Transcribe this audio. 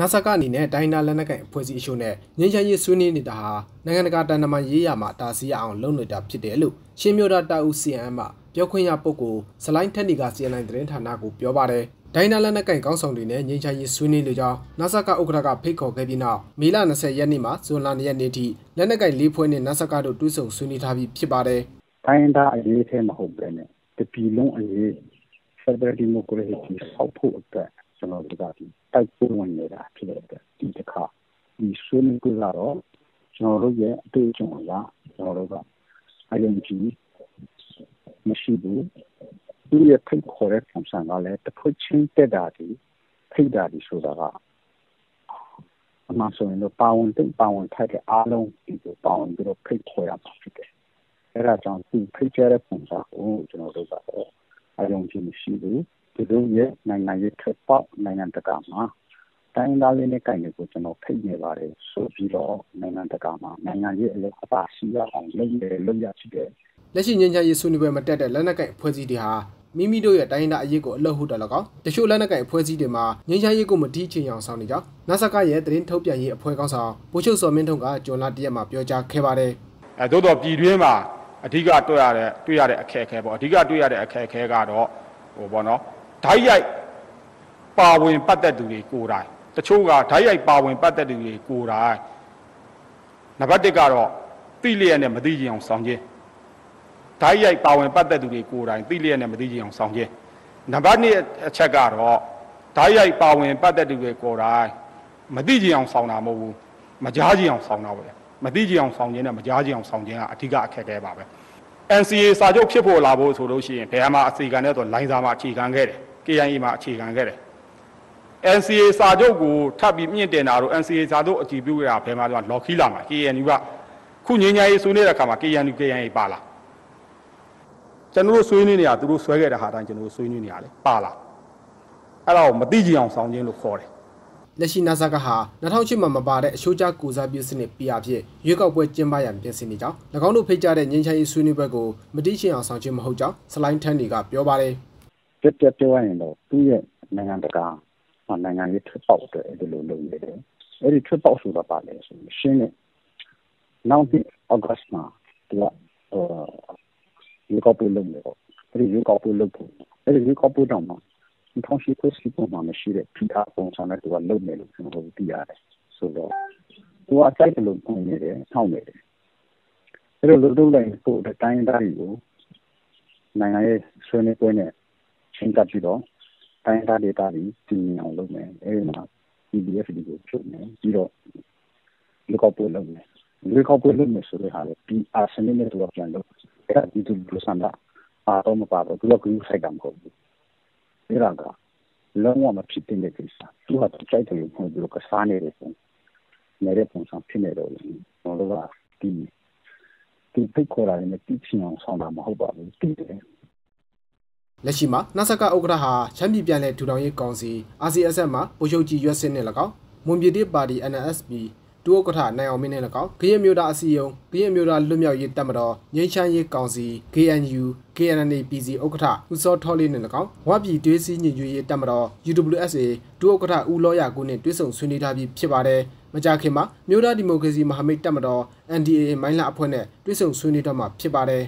နာဆာကအနေနဲ့တိုင်းနာလက်နက်ကိုင်အဖွဲ့အစည်းအချို့နဲ့ငင်းချမ်းရေးဆွေးနွေးနေတာဟာနိုင်ငံတကာတန်တမာရေးရမှာတာစီရအောင်လုပ်နေတာဖြစ်တယ်လို့ရှင်းမျိုးတာတာဦး CNM မှပြောခွင့်ရပုဂ္ဂိုလ်ဇလိုင်းထက်နီက CNN သတင်းဌာနကိုပြောပါတယ်ဒိုင်းနာလက်နက်ကင်ကောင်းဆောင်တွေနဲ့ငင်းချရေးဆွေးနွေးလိုကြောင်းနာဆာကဥက္ကဋ္ဌကဖိတ်ခေါ်ခဲ့ပြီးနောက်မေလ20ရက်နေ့မှာဇွန်လ2ရက်နေ့ထိလက်နက်ကင်လေးဖွဲ့နဲ့နာဆာကတို့တွဲဆုံဆွေးနွေးထားပြီးဖြစ်ပါတယ်။ဒိုင်းနာအရေးထဲမဟုတ်ပဲနဲ့တပီလုံးအရေးဖက်ဒရယ်ဒီမိုကရေစီဆောက်ဖို့အတွက် ကျွန်တော်တို့ကဒီတိုက်ပွဲဝင်နေတာဖြစ်တဲ့အတွက်ဒီတစ်ခါဒီဆွေးနွေးကြတော့ကျွန်တော်တို့ရဲ့အတွေ့အကြုံအရကျွန်တော်တို့ကအယုံကြည်မရှိဘူးသူရဲ့ဖိတ်ခေါ်တဲ့ပုံစံကလည်းတစ်ခွချင်းတက်တာဒီဖိတ်တာဒီဆိုတာကအမှန်ဆိုရင်တော့ပါဝင်တဲ့ပါဝင်ထိုက်တဲ့အားလုံးဒီကိုပါဝင်ပြီးတော့ဖိတ်ခေါ်ရမှာဖြစ်တယ်အဲဒါကြောင့်သူဖိတ်ကြတဲ့ပုံစံကိုကျွန်တော်တို့ကတော့ အယုံကြည်မရှိဘူးသူတို့ရဲ့နိုင်ငံရေးထက်ပေါက်နိုင်ငံတကာမှာတိုင်းသားလေးနဲ့ကိုင်တွေကိုကျွန်တော်ဖိတ်နေပါတယ်ဆိုပြီးတော့နိုင်ငံတကာမှာနိုင်ငံရေးအလုပ်အပါရှိရအောင်လုပ်ရလုပ်ရချစ်တယ်လက်ရှိငင်းချရေးဆွေးနွေးပွဲမှာတက်တဲ့လက်နက်ကိုင်အဖွဲ့အစည်းတွေဟာမိမိတို့ရဲ့တိုင်းဒေသအရေးကိုအလုပ်ဟုတ်တယ်လို့ကောတချို့လက်နက်ကိုင်အဖွဲ့အစည်းတွေမှာငင်းချရေးကိုမတီးချင်အောင်ဆောင်နေကြနာဆာကရဲ့သတင်းထုတ်ပြန်ရေးအဖွဲ့ကောင်းဆောင်ဗိုလ်ချုပ်စော်မင်းထုံကဂျွန်လာတရက်မှာပြောကြားခဲ့ပါတယ်အဲသို့တော့ပြည်တွင်းမှာ အဓိကတွေ့ရတဲ့တွေ့ရတဲ့အခက်အခဲပေါ့အဓိကတွေ့ရတဲ့အခက်အခဲကတော့ဟိုပေါ့နော်ဓာတ်ရိုက်ပါဝင်ပတ်သက်သူတွေကိုယ်တိုင်တချို့ကဓာတ်ရိုက်ပါဝင်ပတ်သက်သူတွေကိုယ်တိုင်နံပါတ်1ကတော့သိလျက်နဲ့မသိကြအောင်ဆောင်ခြင်းဓာတ်ရိုက်ပါဝင်ပတ်သက်သူတွေကိုယ်တိုင်သိလျက်နဲ့မသိကြအောင်ဆောင်ခြင်းနံပါတ်2အချက်ကတော့ဓာတ်ရိုက်ပါဝင်ပတ်သက်သူတွေကိုယ်တိုင်မသိကြအောင်ဆောင်တာမဟုတ်ဘူးမကြားကြအောင်ဆောင်တာပဲ မသိကြအောင်ဆောင်ခြင်းနဲ့မကြားကြအောင်ဆောင်ခြင်းကအဓိကအခက်အခဲပါပဲ NCA စာချုပ်ဖြစ်ဖို့လာဖို့ဆိုလို့ရှိရင်ဘယ်မှာအစီကံနဲ့ဆိုလိုင်းစာမှာအခြေခံခဲ့တယ် KIA မှာအခြေခံခဲ့တယ် NCA စာချုပ်ကိုထပ်ပြီးမြင့်တင်တာတို့ NCA စာချုပ်အကြည့်ပြုရတာဘယ်မှာတော့လော်ခီလာမှာ KNU ကခုငင်းညာရေးဆွေးနွေးတဲ့အခါမှာ KNU KNA ပါလာကျွန်တော်တို့ဆွေးနွေးနေတာသူတို့ဆွဲခဲ့တဲ့ဟာတိုင်းကျွန်တော်တို့ဆွေးနွေးနေရတယ်ပါလာအဲ့ဒါကိုမသိကြအောင်ဆောင်ခြင်းလို့ခေါ်တယ် လက်ရှိနာဆာကဟာ2008မှာမပါတဲ့အရှိုးကျကိုစားပြုစနစ် PR ဖြင့်ရွေးကောက်ပွဲကျင်းပရန်ပြင်ဆင်နေကြောင်း၎င်းတို့ဖိတ်ကြားတဲ့ငင်းချရေးဆွေးနွေးပွဲကိုမတိချင်အောင်ဆောင်ခြင်းမဟုတ်ကြောင်းစလိုင်းထန်တွေကပြောပါတယ်ပြပြပြောရရင်တော့သူ့ရဲ့နိုင်ငံတကာနိုင်ငံရေးထွက်ပေါက်အတွက်အဲ့ဒီလိုလုပ်နေတယ်အဲ့ဒီထွက်ပေါက်ဆိုတာပါလေဆိုရှင်းနေနောက်ပြီး August မှာဒီကဟိုရေကောက်ပွေးလုပ်နေတော့အဲ့ဒီရေကောက်ပွေးလုပ်ဖို့အဲ့ဒီရေကောက်ပွေးတော့ မှာထောင်ရှိခွစီပုံမှာမရှိတဲ့ဖိအားပုံစံနဲ့သူကလုပ်နေလို့ကျွန်တော်တို့သိရတယ်ဆိုတော့သူကအစိုက်တယ်လို့ပုံနေတယ်ထောက်နေတယ်အဲ့လိုလုပ်လုပ်လိုက်ဖို့တိုင်းတိုင်းကိုနိုင်ငံရေးဆွေးနွေးပွဲနဲ့ချင်းကပ်ပြီးတော့တိုင်းသားဒေသတွေတည်ငြိမ်အောင်လုပ်မယ်အဲဒီမှာ PDF တွေကိုချုပ်မယ်ပြီးတော့လူကောက်ပွဲလုပ်မယ်လူကောက်ပွဲလုပ်မယ်ဆိုတဲ့ဟာလေဒီအာစနစ်နဲ့တော့ပြန်လုပ်အဲ့ဒါဒီလူစံတာအာတော့မပါတော့သူကကူးဆိုင်ကမဟုတ်ဘူး အဲ့ဒါကလုံးဝမဖြစ်တဲ့ကိစ္စသူကကြိုက်တယ်လို့ပြောပြီးတော့ကစားနေတယ်ဆိုနေတဲ့ပုံစံဖြစ်နေတော့ကျွန်တော်တို့ကဒီဒီဖိတ်ခေါ်တာနဲ့တိကျအောင်ဆောင်တာမဟုတ်ပါဘူးတိတယ်လက်ရှိမှာနှဆကဥက္ကဋ္ဌဟာချမ်းပြည်ပြည်နယ်ထူထောင်ရေးကောင်စီ RCSS မှာဗိုလ်ချုပ်ကြီးရွက်စစ်နဲ့၎င်းမွန်ပြည်တိပါတီ NSP ဒုဥက္ကဋ္ဌနိုင်အောင်မင်းနဲ့၎င်းကရင်မျိုးသားအစည်းအရုံးကရင်မျိုးသားလွတ်မြောက်ရေးတပ်မတော်ငြိမ်းချမ်းရေးကောင်စီ KNU KNNA PC ဥက္ကဋ္ဌဦးစောထောလေးနဲ့၎င်းဝပြည်တွေးစည်းညီညွတ်ရေးတပ်မတော် UWSA ဒုဥက္ကဋ္ဌဦးလောရကိုနဲ့တွဲဆုံဆွေးနွေးထားပြီးဖြစ်ပါတယ်မကြခင်မှာမြို့သားဒီမိုကရေစီမဟာမိတ်တပ်မတော် NDAA မိုင်းလာအဖွဲ့နဲ့တွဲဆုံဆွေးနွေးတော့မှာဖြစ်ပါတယ်